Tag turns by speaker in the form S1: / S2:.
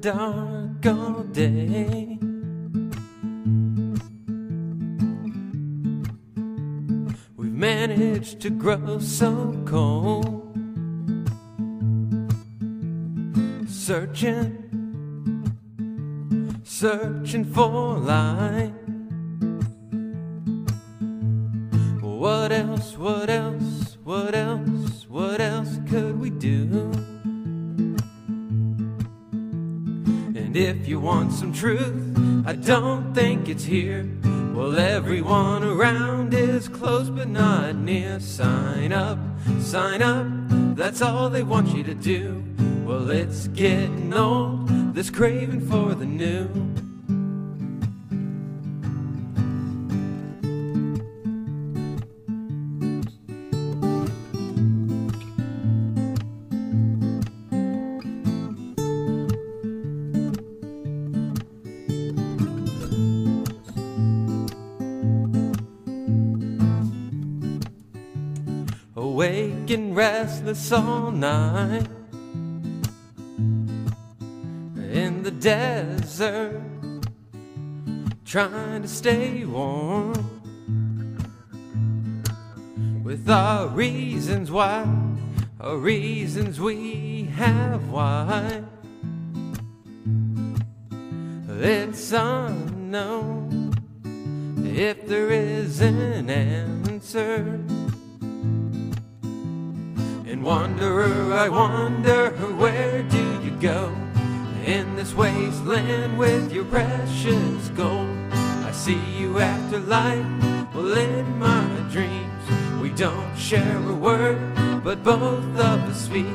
S1: dark all day. We've managed to grow so cold. Searching, searching for light. What else, what else, what else, And if you want some truth, I don't think it's here. Well, everyone around is close but not near. Sign up, sign up, that's all they want you to do. Well, it's getting old, this craving for the new. Awake and restless all night in the desert, trying to stay warm with our reasons why, our reasons we have why. It's unknown if there is an answer. And wanderer, I wonder, where do you go? In this wasteland with your precious gold. I see you after light, well, in my dreams. We don't share a word, but both of us speak